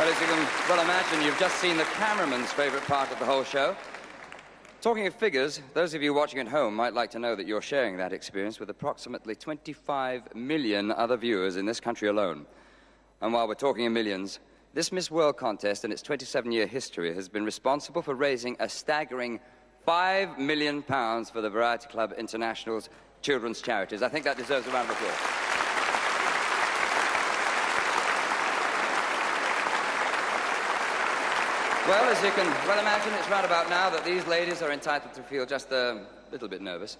Well, as you can well imagine, you've just seen the cameraman's favourite part of the whole show. Talking of figures, those of you watching at home might like to know that you're sharing that experience with approximately 25 million other viewers in this country alone. And while we're talking in millions, this Miss World contest in its 27-year history has been responsible for raising a staggering £5 million for the Variety Club International's children's charities. I think that deserves a round of applause. Well, as you can well imagine, it's right about now that these ladies are entitled to feel just a little bit nervous.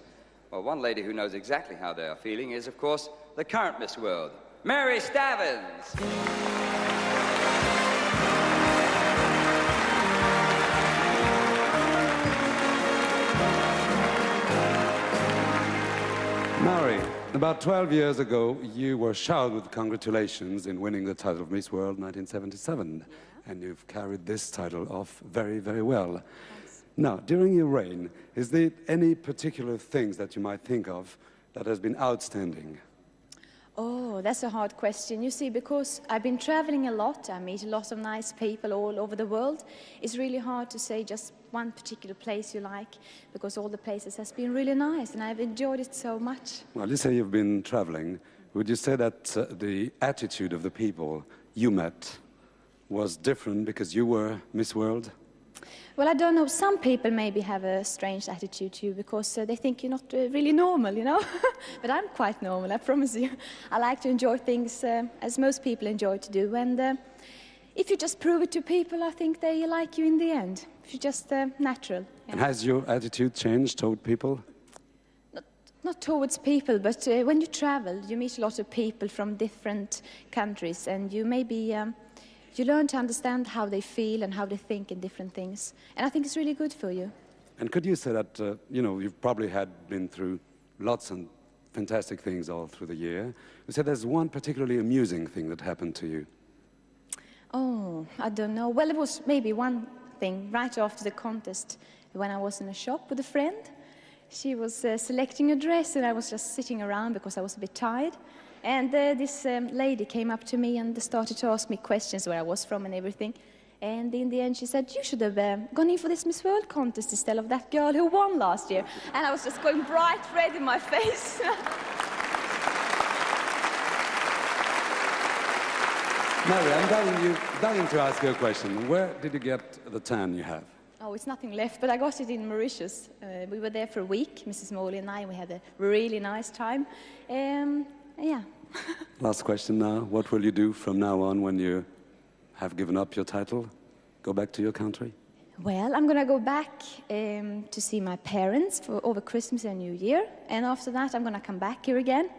Well, one lady who knows exactly how they are feeling is, of course, the current Miss World, Mary Stavins. Mary, about 12 years ago, you were showered with congratulations in winning the title of Miss World 1977 and you've carried this title off very, very well. Thanks. Now, during your reign, is there any particular things that you might think of that has been outstanding? Oh, that's a hard question. You see, because I've been traveling a lot, I meet a lot of nice people all over the world, it's really hard to say just one particular place you like, because all the places has been really nice, and I've enjoyed it so much. Well, you say you've been traveling. Would you say that uh, the attitude of the people you met was different because you were Miss World? Well, I don't know. Some people maybe have a strange attitude to you because uh, they think you're not uh, really normal, you know? but I'm quite normal, I promise you. I like to enjoy things uh, as most people enjoy to do. And uh, if you just prove it to people, I think they like you in the end. If you're just uh, natural. Yeah. And has your attitude changed toward people? Not, not towards people, but uh, when you travel, you meet a lot of people from different countries, and you maybe. Um, you learn to understand how they feel and how they think in different things. And I think it's really good for you. And could you say that, uh, you know, you've probably had been through lots and fantastic things all through the year. You said there's one particularly amusing thing that happened to you. Oh, I don't know. Well, it was maybe one thing right after the contest when I was in a shop with a friend. She was uh, selecting a dress and I was just sitting around because I was a bit tired. And uh, this um, lady came up to me and started to ask me questions where I was from and everything. And in the end, she said, You should have uh, gone in for this Miss World contest instead of that girl who won last year. And I was just going bright red in my face. Mary, I'm dying, you, dying to ask you a question. Where did you get the tan you have? Oh, it's nothing left, but I got it in Mauritius. Uh, we were there for a week, Mrs. Morley and I, and we had a really nice time. Um, yeah. Last question now. What will you do from now on when you have given up your title? Go back to your country? Well, I'm going to go back um, to see my parents for over Christmas and New Year. And after that, I'm going to come back here again.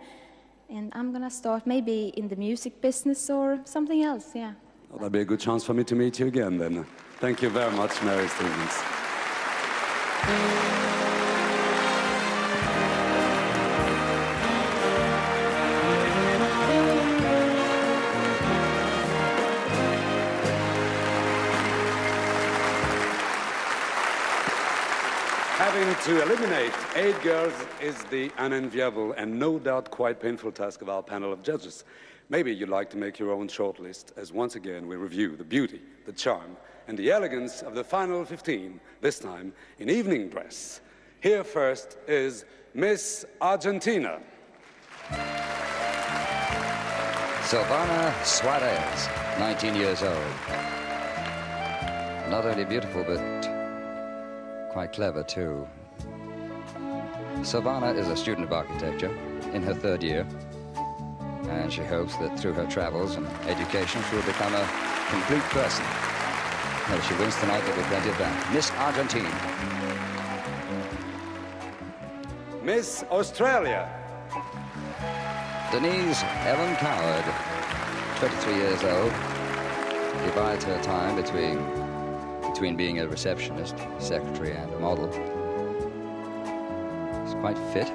And I'm going to start maybe in the music business or something else, yeah. Well, that'll be a good chance for me to meet you again then. Thank you very much, Mary Stevens. Having to eliminate eight girls is the unenviable and no doubt quite painful task of our panel of judges. Maybe you'd like to make your own shortlist as once again we review the beauty, the charm, and the elegance of the final 15, this time in evening dress. Here first is Miss Argentina. Silvana Suarez, 19 years old. Not only beautiful, but quite clever too. Silvana is a student of architecture in her third year, and she hopes that through her travels and education she will become a complete person. And if she wins tonight, there'll be plenty of that. Miss Argentine. Miss Australia. Denise Ellen Coward, 23 years old, divides her time between between being a receptionist, secretary, and a model. She's quite fit,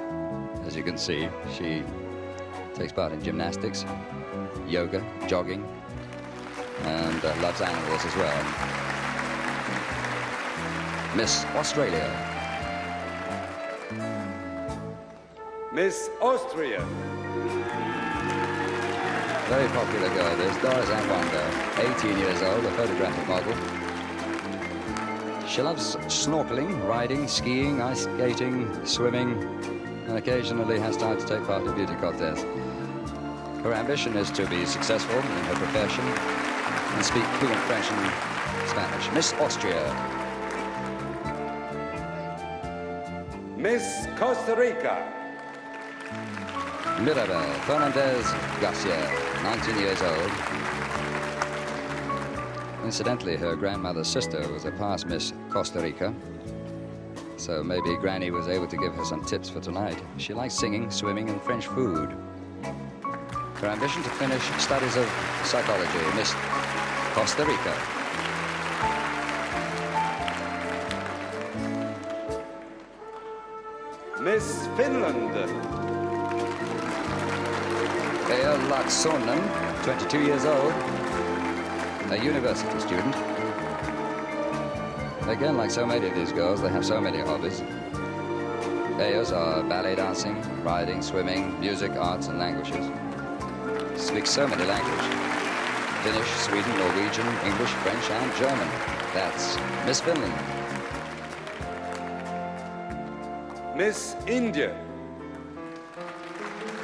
as you can see. She takes part in gymnastics, yoga, jogging, and uh, loves animals as well. Miss Australia. Miss Austria. Very popular girl, this. Doris Wonder, 18 years old, a photographic model. She loves snorkeling, riding, skiing, ice skating, swimming, and occasionally has time to take part in beauty contests. Her ambition is to be successful in her profession and speak fluent French and Spanish. Miss Austria. Miss Costa Rica. Maribel Fernandez Garcia, 19 years old. Incidentally, her grandmother's sister was a past Miss Costa Rica, so maybe Granny was able to give her some tips for tonight. She likes singing, swimming, and French food. Her ambition to finish studies of psychology, Miss Costa Rica. Miss Finland. Ea Laaksonen, 22 years old, a university student. Again, like so many of these girls, they have so many hobbies. Theirs are ballet dancing, riding, swimming, music, arts, and languages. Speaks so many languages. Finnish, Sweden, Norwegian, English, French, and German. That's Miss Finland. Miss India.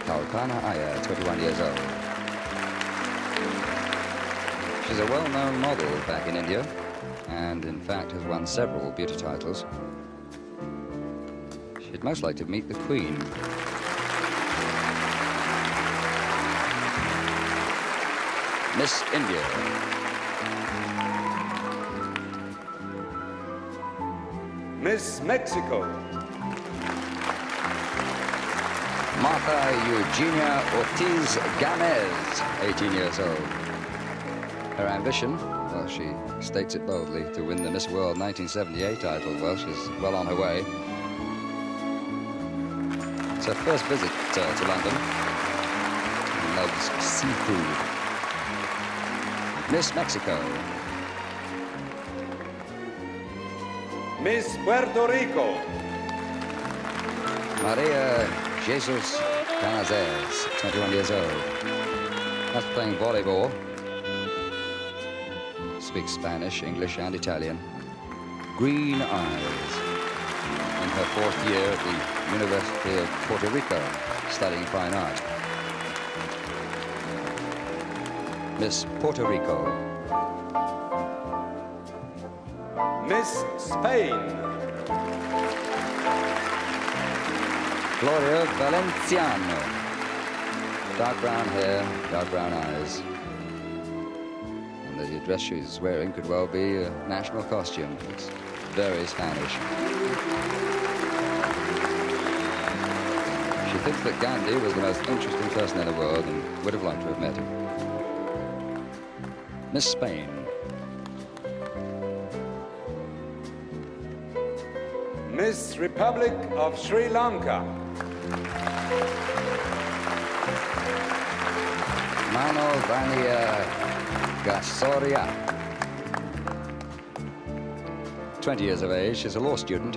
Kalpana Iyer, 21 years old. She's a well-known model back in India, and in fact has won several beauty titles. She'd most like to meet the Queen. Miss India. Miss Mexico. Martha Eugenia Ortiz Gamez, 18 years old. Her ambition, well, she states it boldly, to win the Miss World 1978 title. Well, she's well on her way. It's her first visit uh, to London. She loves seafood. Miss Mexico. Miss Puerto Rico. Maria Jesus Canazes, 21 years old. That's playing volleyball. Speaks Spanish, English, and Italian. Green eyes. In her fourth year at the University of Puerto Rico, studying fine art. Miss Puerto Rico. Miss Spain. Gloria Valenciano. Dark brown hair, dark brown eyes. And the dress she's wearing could well be a national costume. It's very Spanish. She thinks that Gandhi was the most interesting person in the world and would have liked to have met him. Miss Spain. Miss Republic of Sri Lanka. Mano Vania Gasoria. 20 years of age, she's a law student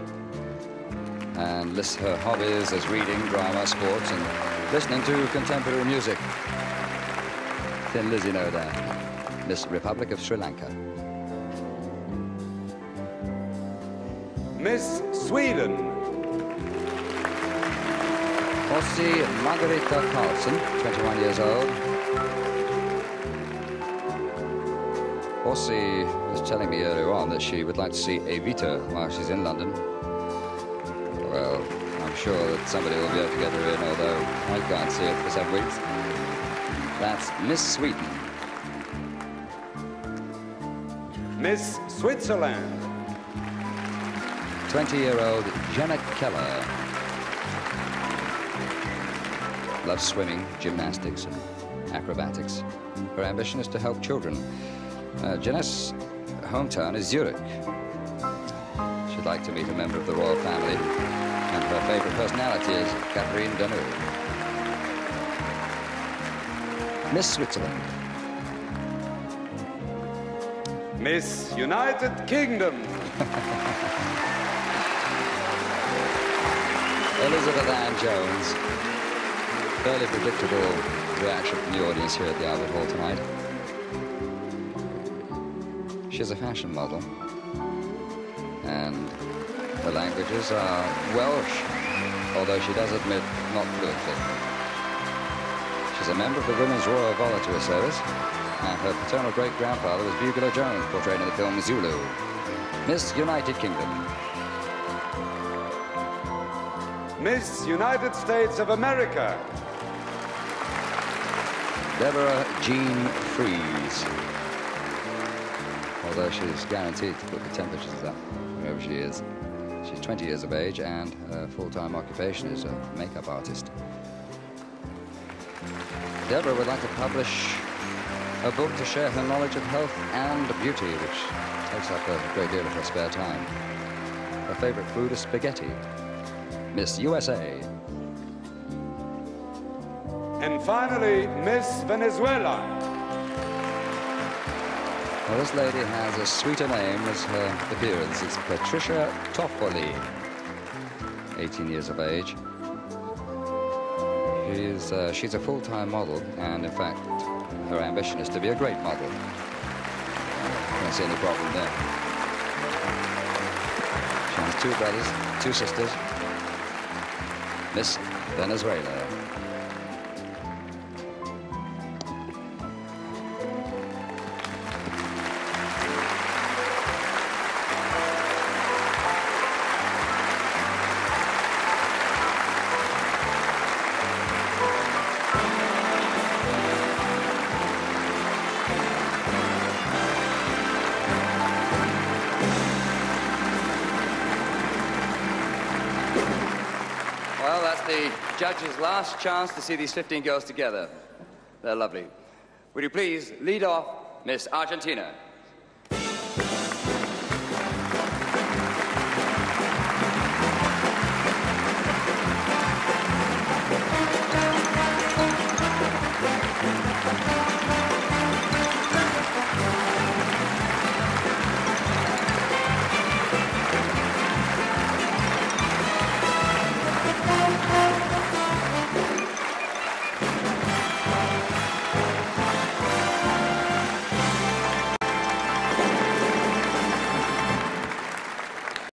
and lists her hobbies as reading, drama, sports, and listening to contemporary music. Thin Lizzy, no doubt. Miss Republic of Sri Lanka. Miss Sweden. Ossi Margarita Carlson, 21 years old. Ossi was telling me earlier on that she would like to see Evita while she's in London. Well, I'm sure that somebody will be able to get her in, although I can't see it for some weeks. That's Miss Sweden. Miss Switzerland. 20-year-old Jenna Keller. Loves swimming, gymnastics, and acrobatics. Her ambition is to help children. Uh, Jenna's hometown is Zurich. She'd like to meet a member of the royal family, and her favorite personality is Catherine Deneuve. Miss Switzerland. Miss United Kingdom. Elizabeth Ann Jones. Fairly predictable reaction from the audience here at the Albert Hall tonight. She's a fashion model, and her languages are Welsh, although she does admit not fluently. She's a member of the Women's Royal Volunteer Service, and her paternal great-grandfather was Bugler Jones, portrayed in the film Zulu. Miss United Kingdom. Miss United States of America. Deborah Jean Freeze. Although she's guaranteed to put the temperatures up wherever she is. She's 20 years of age and her full-time occupation is a makeup artist. Deborah would like to publish a book to share her knowledge of health and beauty, which takes up a great deal of her spare time. Her favorite food is spaghetti. Miss USA. And finally, Miss Venezuela. Well, this lady has a sweet a name as her appearance. It's Patricia Toffoli, 18 years of age. She's, uh, she's a full-time model, and in fact, her ambition is to be a great model. I don't see any problem there. She has two brothers, two sisters. Miss Venezuela. The judge's last chance to see these 15 girls together. They're lovely. Would you please lead off Miss Argentina?